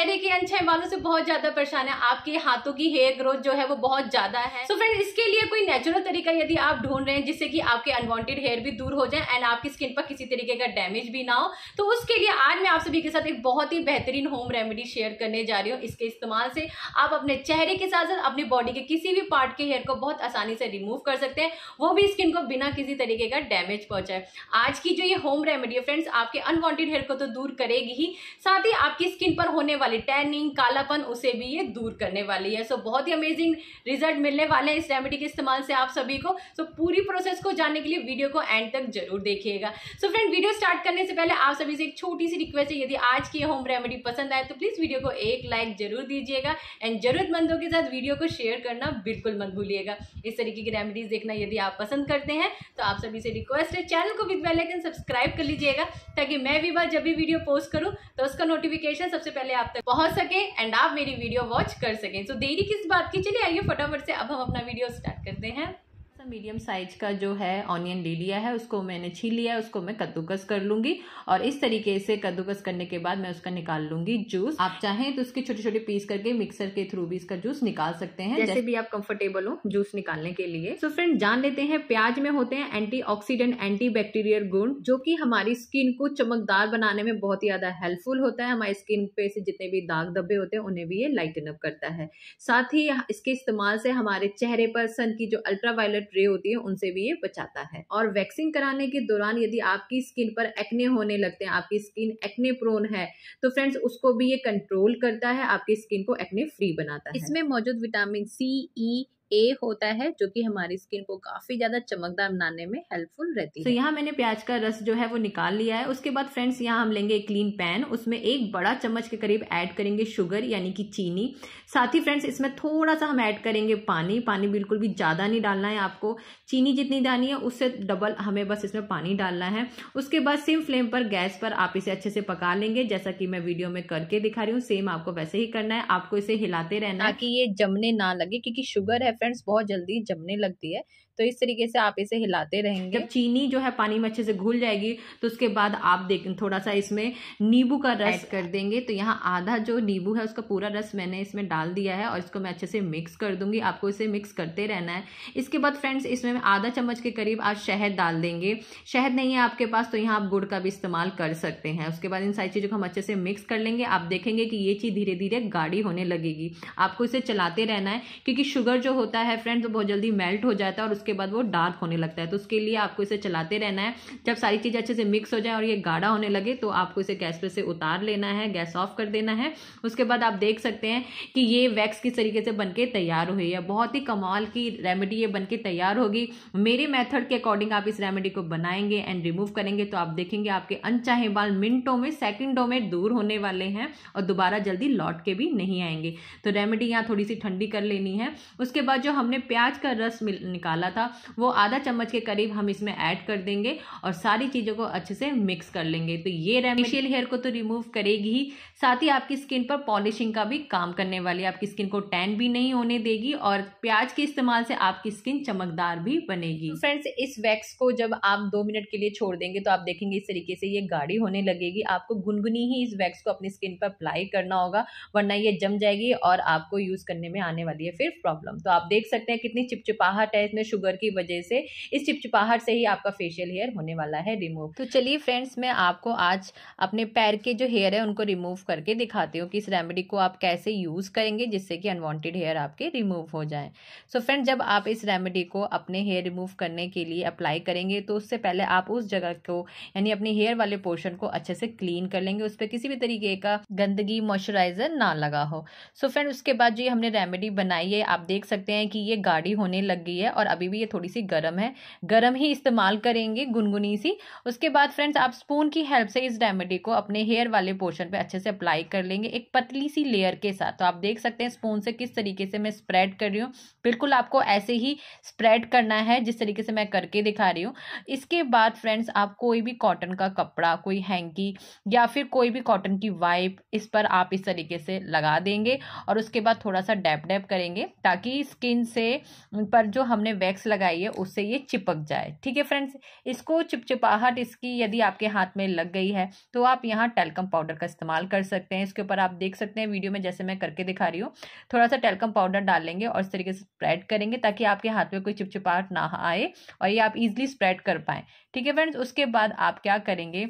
चेहरे के अनछाए वालों से बहुत ज़्यादा परेशान है। आपके हाथों की हेयर ग्रोथ जो है वो बहुत ज़्यादा है। सो so फ्रेंड इसके लिए कोई नेचुरल तरीका यदि आप ढूंढ रहे हैं, जिससे कि आपके अनवांटेड हेयर भी दूर हो जाए एंड आपकी स्किन पर किसी तरीके का डैमेज भी ना हो तो उसके लिए आज मैं आप सभी के साथ एक बहुत ही बेहतरीन होम रेमेडी शेयर करने जा रही हूँ। इसके इस्तेमाल से आप अपने चेहरे के साथ साथ अपनी बॉडी के किसी भी पार्ट के हेयर को बहुत आसानी से रिमूव कर सकते हैं। वो भी स्किन को बिना किसी तरीके का डैमेज पहुँचाए। आज की जो ये होम रेमेडी है फ्रेंड्स आपके अनवांटेड हेयर को तो दूर करेगी ही, साथ ही आपकी स्किन पर होने वाली टैनिंग कालापन उसे भी ये दूर करने वाली है। सो बहुत ही अमेजिंग रिज़ल्ट मिलने वाले हैं इस रेमेडी के इस्तेमाल से आप सभी को। सो पूरी प्रोसेस को जानने के लिए वीडियो को एंड तक ज़रूर देखिएगा। सो फ्रेंड वीडियो स्टार्ट करने से पहले आप सभी से एक छोटी सी रिक्वेस्ट है। यदि आज की होम रेमेडी पसंद आए तो प्लीज़ वीडियो को एक लाइक ज़रूर दीजिएगा एंड जरूरतमंदों के साथ वीडियो को शेयर करना बिल्कुल मत भूलिएगा। इस तरीके की रेमेडीज देखना यदि आप पसंद करते हैं तो आप सभी से रिक्वेस्ट है। चैनल को विद बेलाइकन सब्सक्राइब कर लीजिएगा ताकि मैं भी बार जब भी वीडियो पोस्ट करूँ तो उसका नोटिफिकेशन सबसे पहले आप तक पहुँच सके एंड आप मेरी वीडियो वॉच कर सकें। तो देरी किस बात की? चलिए आइए फटाफट से अब हम अपना वीडियो स्टार्ट करते हैं। सा मीडियम साइज़ का जो है ऑनियन ले लिया है उसको मैंने छील लिया है उसको मैं कद्दूकस कर लूँगी। और इस तरीके से कद्दूकस करने के बाद मैं उसका निकाल लूँगी जूस आप चाहें तो उसके छोटे छोटे पीस करके मिक्सर के थ्रू भी इसका जूस निकाल सकते हैं। जैसे भी आप कंफर्टेबल हो जूस निकालने के लिए। सो so फ्रेंड जान लेते हैं प्याज में होते हैं एंटी ऑक्सीडेंट एंटी बैक्टीरियल गुण जो की हमारी स्किन को चमकदार बनाने में बहुत ज़्यादा हेल्पफुल होता है। हमारी स्किन पे से जितने भी दाग धब्बे होते हैं उन्हें भी ये लाइटन अप करता है। साथ ही इसके इस्तेमाल से हमारे चेहरे पर सन की जो अल्ट्रावायलेट रे होती है, उनसे भी ये बचाता है। और वैक्सीन कराने के दौरान यदि आपकी स्किन पर एक्ने होने लगते हैं, आपकी स्किन एक्ने प्रोन है तो फ्रेंड्स उसको भी ये कंट्रोल करता है, आपकी स्किन को एक्ने फ्री बनाता है। इसमें मौजूद विटामिन सी, ई ए होता है जो कि हमारी स्किन को काफ़ी ज़्यादा चमकदार बनाने में हेल्पफुल रहती so, है। तो यहाँ मैंने प्याज का रस जो है वो निकाल लिया है। उसके बाद फ्रेंड्स यहाँ हम लेंगे एक क्लीन पैन उसमें एक बड़ा चम्मच के करीब ऐड करेंगे शुगर यानी कि चीनी। साथ ही फ्रेंड्स इसमें थोड़ा सा हम ऐड करेंगे पानी। पानी बिल्कुल भी ज़्यादा नहीं डालना है आपको। चीनी जितनी डालनी है उससे डबल हमें बस इसमें पानी डालना है। उसके बाद सेम फ्लेम पर गैस पर आप इसे अच्छे से पका लेंगे जैसा कि मैं वीडियो में करके दिखा रही हूँ। सेम आपको वैसे ही करना है। आपको इसे हिलाते रहना ताकि ये जमने ना लगे क्योंकि शुगर है फ्रेंड्स बहुत जल्दी जमने लगती है तो इस तरीके से आप इसे हिलाते रहेंगे। जब चीनी जो है पानी में अच्छे से घुल जाएगी तो उसके बाद आप देख थोड़ा सा इसमें नींबू का रस कर देंगे। तो यहाँ आधा जो नींबू है उसका पूरा रस मैंने इसमें डाल दिया है और इसको मैं अच्छे से मिक्स कर दूँगी। आपको इसे मिक्स करते रहना है। इसके बाद फ्रेंड्स इसमें आधा चम्मच के करीब आप शहद डाल देंगे। शहद नहीं है आपके पास तो यहाँ आप गुड़ का भी इस्तेमाल कर सकते हैं। उसके बाद इन सारी चीज़ों को हम अच्छे से मिक्स कर लेंगे। आप देखेंगे कि ये चीज़ धीरे धीरे गाढ़ी होने लगेगी। आपको इसे चलाते रहना है क्योंकि शुगर जो होता है फ्रेंड्स वो बहुत जल्दी मेल्ट हो जाता है और उसके बाद वो डार्क होने लगता है। तो उसके लिए आपको इसे चलाते रहना है। जब सारी चीज़ अच्छे से मिक्स हो जाए और ये गाढ़ा होने लगे तो आपको इसे गैस पे से उतार लेना है गैस ऑफ़ कर देना है। उसके बाद आप देख सकते हैं कि ये वैक्स किस तरीके से बनके तैयार हुई है। बहुत ही कमाल की रेमेडी ये बनके तैयार होगी। मेरे मेथड के अकॉर्डिंग आप इस रेमेडी को बनाएँगे एंड रिमूव करेंगे तो आप देखेंगे आपके अनचाहे बाल मिनटों में, सेकंडों में दूर होने वाले हैं और दोबारा जल्दी लौट के भी नहीं आएँगे। तो रेमेडी यहाँ थोड़ी सी ठंडी कर लेनी है। उसके बाद जो हमने प्याज का रस निकाला था वो आधा चम्मच के करीब हम इसमें ऐड कर देंगे और सारी चीज़ों को अच्छे से मिक्स कर लेंगे। तो ये रेमिशियल हेयर को तो रिमूव करेगी ही साथ ही आपकी स्किन पर पॉलिशिंग का भी काम करने वाली है। आपकी स्किन को टैन भी नहीं होने देगी और प्याज के इस्तेमाल से आपकी स्किन चमकदार भी बनेगी। फ्रेंड्स इस वैक्स को जब आप दो मिनट के लिए छोड़ देंगे तो आप देखेंगे इस तरीके से ये गाढ़ी होने लगेगी। आपको गुनगुनी ही इस वैक्स को अपनी स्किन पर अप्लाई करना होगा वरना ये जम जाएगी और आपको यूज़ करने में आने वाली है फिर प्रॉब्लम तो आप देख सकते हैं कितनी चिपचिपाहट है इसमें शुगर की वजह से। इस चिपचिपाहट से ही आपका फेशियल हेयर होने वाला है रिमूव तो चलिए फ्रेंड्स मैं आपको आज अपने पैर के जो हेयर है उनको रिमूव करके दिखाती हूँ कि इस रेमेडी को आप कैसे यूज़ करेंगे जिससे कि अनवांटेड हेयर आपके रिमूव हो जाए। सो so फ्रेंड जब आप इस रेमेडी को अपने हेयर रिमूव करने के लिए अप्लाई करेंगे तो उससे पहले आप उस जगह को, यानी अपने हेयर वाले पोर्शन को अच्छे से क्लीन कर लेंगे। उस पर किसी भी तरीके का गंदगी मॉइस्चराइजर ना लगा हो। सो so फ्रेंड उसके बाद जो हमने रेमेडी बनाई है, आप देख सकते हैं कि ये गाढ़ी होने लग गई है और अभी भी ये थोड़ी सी गर्म है। गर्म ही इस्तेमाल करेंगे गुनगुनी सी। उसके बाद फ्रेंड्स, आप स्पून की हेल्प से इस रेमेडी को अपने हेयर वाले पोर्शन पे अच्छे से अप्लाई कर लेंगे एक पतली सी लेयर के साथ। तो आप देख सकते हैं स्पून से किस तरीके से मैं स्प्रेड कर रही हूँ। बिल्कुल आपको ऐसे ही स्प्रेड करना है जिस तरीके से मैं करके दिखा रही हूँ। इसके बाद फ्रेंड्स, आप कोई भी कॉटन का कपड़ा, कोई हैंकी या फिर कोई भी कॉटन की वाइप, इस पर आप इस तरीके से लगा देंगे और उसके बाद थोड़ा सा डैप डैप करेंगे ताकि इस स्किन से पर जो हमने वैक्स लगाई है, उससे ये चिपक जाए। ठीक है फ्रेंड्स इसको चिपचिपाहट इसकी यदि आपके हाथ में लग गई है तो आप यहाँ टेलकम पाउडर का इस्तेमाल कर सकते हैं। इसके ऊपर आप देख सकते हैं वीडियो में जैसे मैं करके दिखा रही हूँ। थोड़ा सा टेलकम पाउडर डालेंगे और इस तरीके से स्प्रेड करेंगे ताकि आपके हाथ में कोई चिपचिपाहट ना आए और ये आप इजिली स्प्रेड कर पाएँ। ठीक है फ्रेंड्स उसके बाद आप क्या करेंगे?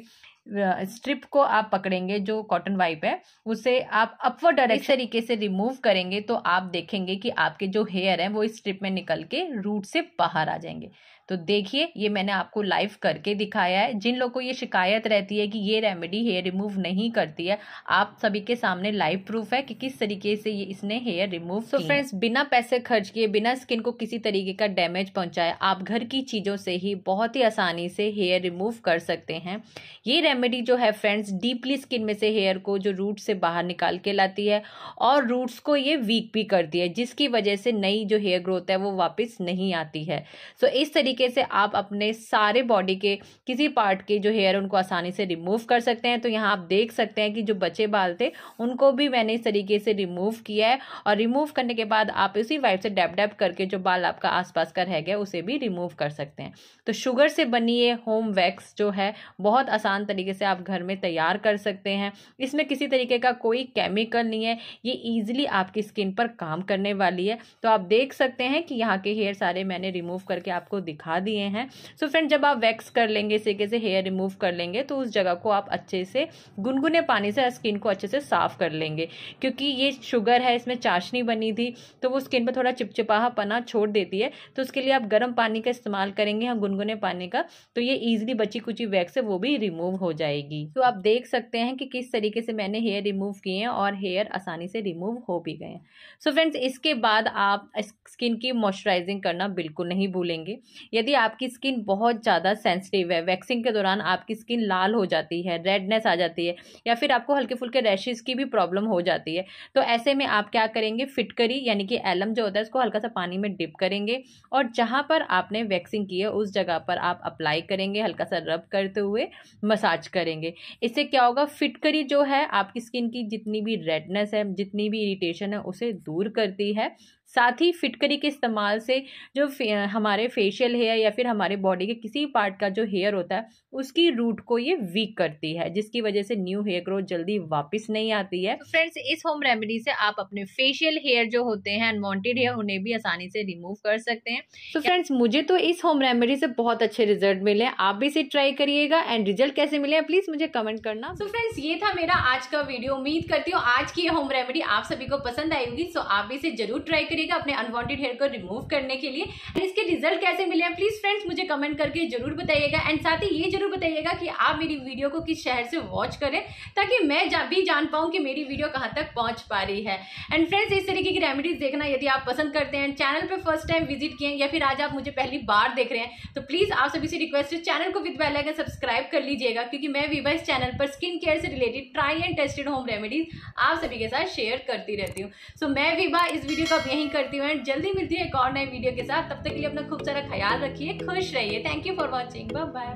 स्ट्रिप को आप पकड़ेंगे जो कॉटन वाइप है उसे आप अपवर्ड डायरेक्शन तरीके से रिमूव करेंगे तो आप देखेंगे कि आपके जो हेयर हैं वो इस स्ट्रिप में निकल के रूट से बाहर आ जाएँगे। तो देखिए ये मैंने आपको लाइव करके दिखाया है। जिन लोगों को ये शिकायत रहती है कि ये रेमेडी हेयर रिमूव नहीं करती है आप सभी के सामने लाइव प्रूफ है कि किस तरीके से ये इसने हेयर रिमूव तो फ्रेंड्स बिना पैसे खर्च किए बिना स्किन को किसी तरीके का डैमेज पहुँचाए आप घर की चीज़ों से ही बहुत ही आसानी से हेयर रिमूव कर सकते हैं। ये रेमेडी जो है फ्रेंड्स डीपली स्किन में से हेयर को जो रूट से बाहर निकाल के लाती है और रूट्स को ये वीक भी करती है, जिसकी वजह से नई जो हेयर ग्रोथ है वो वापस नहीं आती है। सो इस तरीके तरीके से आप अपने सारे बॉडी के किसी पार्ट के जो हेयर उनको आसानी से रिमूव कर सकते हैं। तो यहाँ आप देख सकते हैं कि जो बचे बाल थे, उनको भी मैंने इस तरीके से रिमूव किया है और रिमूव करने के बाद आप इसी वाइप से डैप डैप करके जो बाल आपका आसपास का रह गया, उसे भी रिमूव कर सकते हैं। तो शुगर से बनी ये होम वैक्स जो है, बहुत आसान तरीके से आप घर में तैयार कर सकते हैं। इसमें किसी तरीके का कोई केमिकल नहीं है, ये ईजिली आपकी स्किन पर काम करने वाली है। तो आप देख सकते हैं कि यहाँ के हेयर सारे मैंने रिमूव करके आपको दिखा दिए हैं। सो फ्रेंड जब आप वैक्स कर लेंगे इस तरीके से हेयर रिमूव कर लेंगे तो उस जगह को आप अच्छे से गुनगुने पानी से स्किन को अच्छे से साफ़ कर लेंगे। क्योंकि ये शुगर है, इसमें चाशनी बनी थी तो वो स्किन पर थोड़ा चिपचिपाहा पना छोड़ देती है। तो उसके लिए आप गर्म पानी का इस्तेमाल करेंगे हम गुनगुने पानी का तो ये ईजिली बची कुची वैक्स है, वो भी रिमूव हो जाएगी। तो आप देख सकते हैं कि किस तरीके से मैंने हेयर रिमूव किए हैं और हेयर आसानी से रिमूव हो भी गए हैं। सो फ्रेंड्स इसके बाद आप स्किन की मॉइस्चराइजिंग करना बिल्कुल नहीं भूलेंगे। यदि आपकी स्किन बहुत ज़्यादा सेंसिटिव है वैक्सिंग के दौरान आपकी स्किन लाल हो जाती है रेडनेस आ जाती है, या फिर आपको हल्के फुल्के रैशेज़ की भी प्रॉब्लम हो जाती है तो ऐसे में आप क्या करेंगे? फिटकरी, यानी कि एलम जो होता है उसको हल्का सा पानी में डिप करेंगे और जहाँ पर आपने वैक्सिंग की है, उस जगह पर आप अप्लाई करेंगे, हल्का सा रब करते हुए मसाज करेंगे। इससे क्या होगा फिटकरी जो है, आपकी स्किन की जितनी भी रेडनेस है, जितनी भी इरिटेशन है, उसे दूर करती है। साथ ही फिटकरी के इस्तेमाल से जो फे, हमारे फेशियल हेयर या फिर हमारे बॉडी के किसी पार्ट का जो हेयर होता है उसकी रूट को ये वीक करती है जिसकी वजह से न्यू हेयर ग्रोथ जल्दी वापस नहीं आती है। तो फ्रेंड्स इस होम रेमेडी से आप अपने फेशियल हेयर जो होते हैं अनवांटेड हेयर उन्हें भी आसानी से रिमूव कर सकते हैं। तो फ्रेंड्स मुझे तो इस होम रेमेडी से बहुत अच्छे रिज़ल्ट मिले आप भी इसे ट्राई करिएगा एंड रिज़ल्ट कैसे मिले प्लीज़ मुझे कमेंट करना। सो so फ्रेंड्स ये था मेरा आज का वीडियो उम्मीद करती हूँ आज की होम रेमेडी आप सभी को पसंद आएगी सो आप भी इसे ज़रूर ट्राई करिए करिएगा अपने अनवांटेड हेयर को रिमूव करने के लिए। एंड इसके रिज़ल्ट कैसे मिले हैं? प्लीज़ फ्रेंड्स मुझे कमेंट करके ज़रूर बताइएगा। एंड साथ ही ये ज़रूर बताइएगा कि आप मेरी वीडियो को किस शहर से वॉच करें ताकि मैं जा, भी जान पाऊँ कि मेरी वीडियो कहाँ तक पहुँच पा रही है। एंड फ्रेंड्स इस तरीके की रेमेडीज देखना यदि आप पसंद करते हैं चैनल पर फ़र्स्ट टाइम विज़िट किए या फिर आज आप मुझे पहली बार देख रहे हैं तो प्लीज़ आप सभी से रिक्वेस्ट है चैनल को विद बेल आइकन सब्सक्राइब कर लीजिएगा क्योंकि मैं विवा इस चैनल पर स्किन केयर से related tried and tested home remedies आप सभी के साथ शेयर करती रहती हूँ। सो so, मैं विभा इस वीडियो को अब यहीं करती हूँ एंड जल्दी मिलती है एक और नए वीडियो के साथ। तब तक के लिए अपना खूब सारा ख्याल रखिए, खुश रहिए। Thank you for watching bye